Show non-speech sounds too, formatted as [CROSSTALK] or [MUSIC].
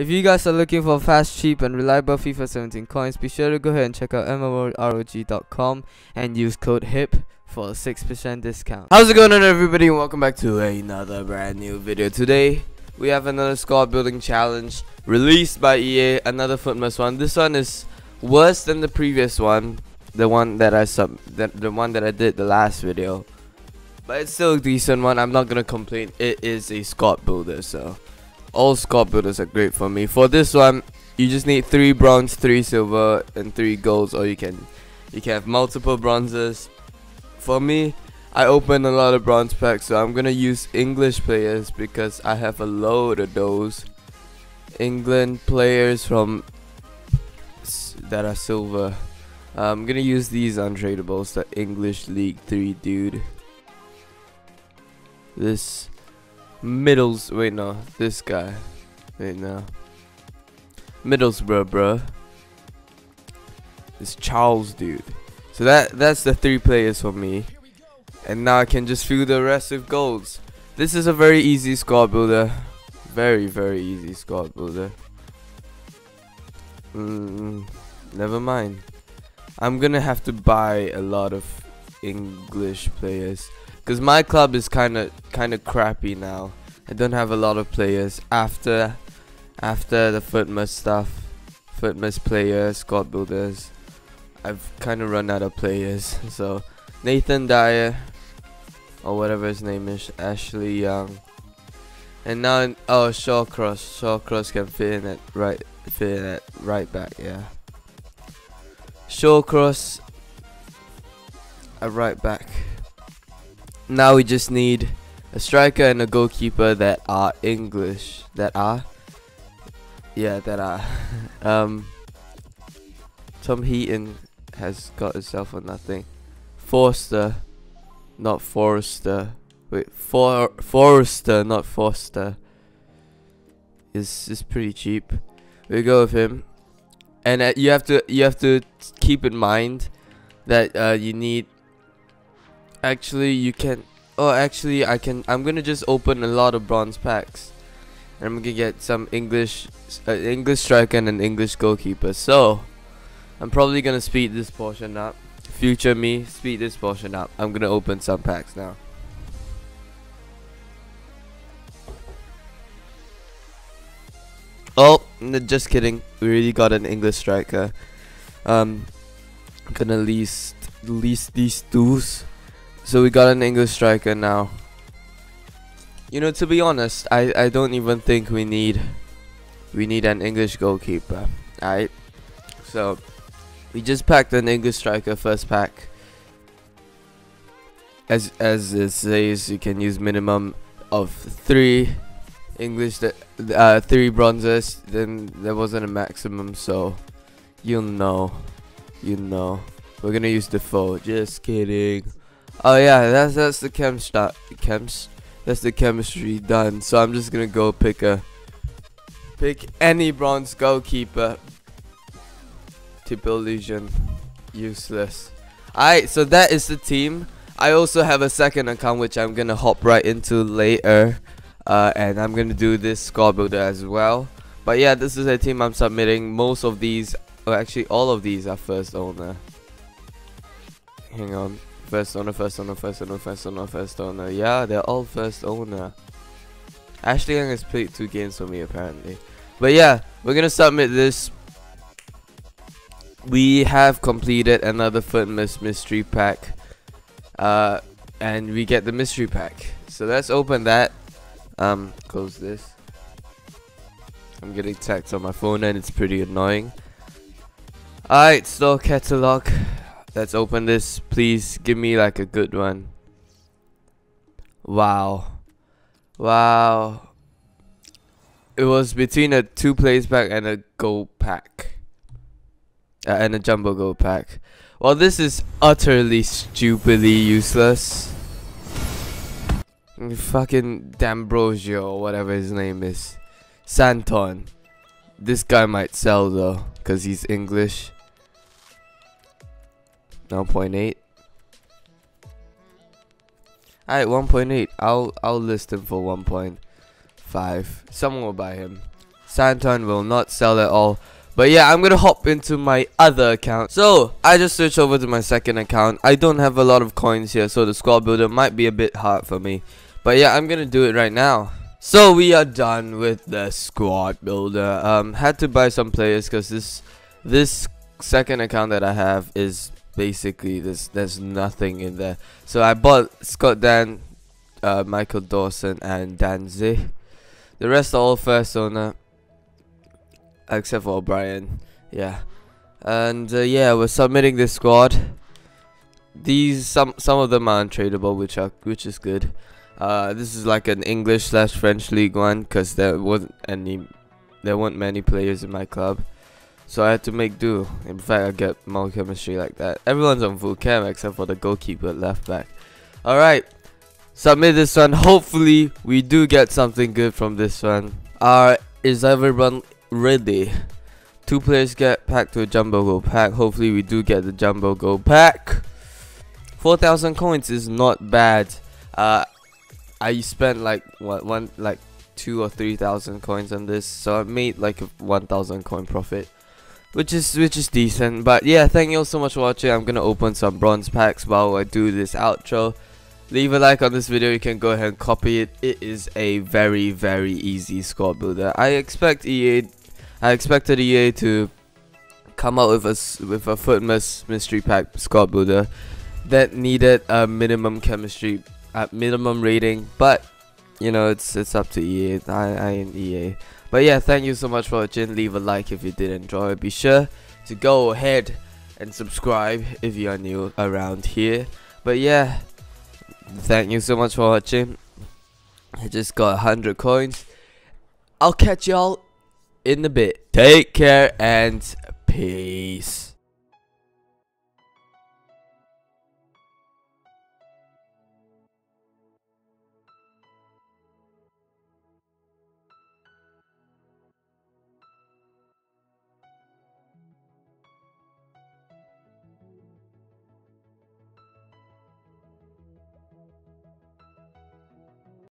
If you guys are looking for fast, cheap, and reliable FIFA 17 coins, be sure to go ahead and check out MMOROG.com and use code HYP for a 6% discount. How's it going on everybody and welcome back to another brand new video. Today, we have another squad building challenge released by EA, another Futmas one. This one is worse than the previous one, the one that I sub, that the one that I did the last video. But it's still a decent one, I'm not gonna complain. It is a squad builder, so all squad builders are great for me. For this one, you just need three bronze, three silver, and three golds, or you can you can have multiple bronzes. For me, I open a lot of bronze packs, so I'm gonna use English players because I have a load of those. England players from that are silver. I'm gonna use these untradables, the English League 3 dude. This Middles, wait no, this guy. Wait no. Middlesbrough, bro. This Charles dude. So that that's the three players for me. And now I can just fill the rest with golds. This is a very easy squad builder. Very, very easy squad builder. Mm, never mind. I'm gonna have to buy a lot of English players. Cause my club is kind of kind of crappy now. I don't have a lot of players after after the Futmas stuff, Futmas players, squad builders. I've kind of run out of players. [LAUGHS] So Nathan Dyer or whatever his name is, Ashley Young, and now oh Shawcross. Shawcross can fit in at right fit in at right back. Yeah. Shawcross at right back. Now we just need a striker and a goalkeeper that are English. That are? Yeah, that are. [LAUGHS] um, Tom Heaton has got himself a nothing. Forster, not Forrester. Wait, For Forrester, not Forster. Is is pretty cheap. We go with him, and uh, you have to you have to keep in mind that uh, you need actually you can oh actually I can I'm gonna just open a lot of bronze packs. And I'm gonna get some English uh, English striker and an English goalkeeper. So I'm probably gonna speed this portion up. Future me speed this portion up. I'm gonna open some packs now. Oh just kidding. We really got an English striker. Um I'm gonna list list these twos so we got an English striker now. You know, to be honest, I, I don't even think we need we need an English goalkeeper. Alright? So we just packed an English striker first pack. As as it says, you can use minimum of three English uh, three bronzes. Then there wasn't a maximum, so you'll know, you know. We're gonna use Defoe. Just kidding. Oh yeah, that's that's the chem chems. That's the chemistry done. So I'm just gonna go pick a pick any bronze goalkeeper. Tipo illusion. Useless. Alright, so that is the team. I also have a second account which I'm gonna hop right into later. Uh, and I'm gonna do this squad builder as well. But yeah, this is a team I'm submitting. Most of these, or actually all of these are first owner. Hang on. First owner, first owner, first owner, first owner, first owner. Yeah, they're all first owner. Ashley Young has played two games for me apparently. But yeah, we're gonna submit this. We have completed another Futmas mystery pack. Uh, and we get the mystery pack. So let's open that. Um, close this. I'm getting text on my phone and it's pretty annoying. Alright, store catalog. Let's open this. Please give me like a good one. Wow. Wow. It was between a two plays pack and a gold pack. Uh, and a jumbo gold pack. Well, this is utterly stupidly useless. Fucking D'Ambrosio or whatever his name is. Santon. This guy might sell though, because he's English. 1.8 Alright, 1.8. I'll I'll list him for 1.5. Someone will buy him. Santon will not sell at all. But yeah, I'm gonna hop into my other account. So, I just switched over to my second account. I don't have a lot of coins here, so the squad builder might be a bit hard for me. But yeah, I'm gonna do it right now. So we are done with the squad builder. Um, had to buy some players because this this second account that I have is basically this. There's nothing in there. So I bought Scott Dann, uh, Michael Dawson, and Danze. The rest are all first owner except for O'Brien. Yeah, and uh, yeah, we're submitting this squad. These some some of them are untradeable, which are which is good. Uh, this is like an English slash French League one, cause there wasn't any, there weren't many players in my club, so I had to make do. In fact, I get more chemistry like that. Everyone's on full chem except for the goalkeeper left back. All right, submit this one. Hopefully, we do get something good from this one. Uh, is everyone ready. Two players get packed to a jumbo gold pack. Hopefully we do get the jumbo gold pack. 4,000 coins is not bad. Uh, I spent like what one like two or three thousand coins on this, so I made like a 1,000 coin profit, which is which is decent. But yeah, thank you all so much for watching. I'm gonna open some bronze packs while I do this outro. Leave a like on this video. You can go ahead and copy it. It is a very very easy squad builder. I expect EA I expected EA to come out with a with a Futmas mystery pack squad builder that needed a minimum chemistry at minimum rating, but you know it's it's up to EA. I I ain't EA. But yeah, thank you so much for watching. Leave a like if you did enjoy. Be sure to go ahead and subscribe if you are new around here. But yeah, thank you so much for watching. I just got 100 coins. I'll catch y'all in a bit. Take care and peace.